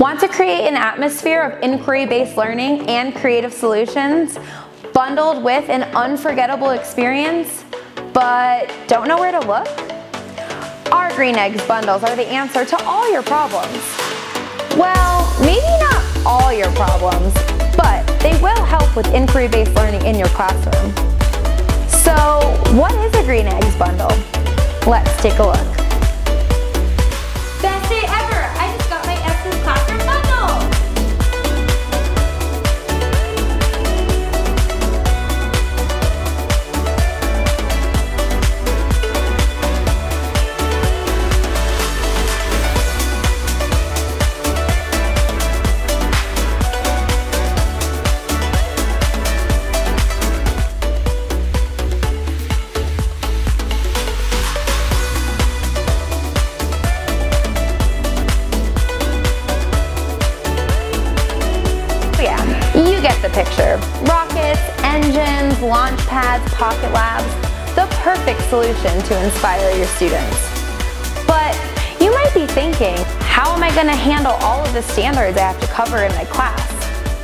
Want to create an atmosphere of inquiry-based learning and creative solutions bundled with an unforgettable experience, but don't know where to look? Our Green Eggs bundles are the answer to all your problems. Well, maybe not all your problems, but they will help with inquiry-based learning in your classroom. So what is a Green Eggs bundle? Let's take a look. Picture. Rockets, engines, launch pads, pocket labs, the perfect solution to inspire your students. But you might be thinking, how am I gonna handle all of the standards I have to cover in my class?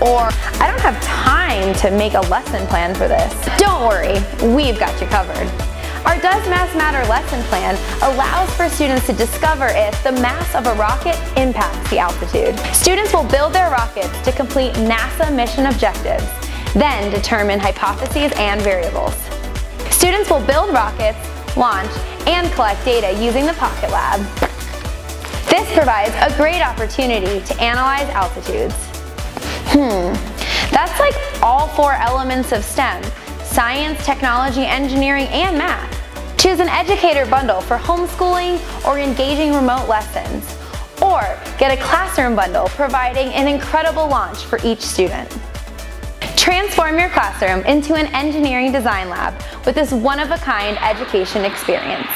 Or, I don't have time to make a lesson plan for this. Don't worry, we've got you covered. Our Does Mass Matter lesson plan allows for students to discover if the mass of a rocket impacts the altitude. Students will build their rockets to complete NASA mission objectives, then determine hypotheses and variables. Students will build rockets, launch, and collect data using the Pocket Lab. This provides a great opportunity to analyze altitudes. Hmm, that's like all four elements of STEM, science, technology, engineering, and math. Choose an educator bundle for homeschooling or engaging remote lessons. Or get a classroom bundle providing an incredible launch for each student. Transform your classroom into an engineering design lab with this one-of-a-kind education experience.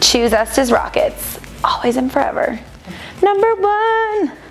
Choose Estes rockets, always and forever. Number one.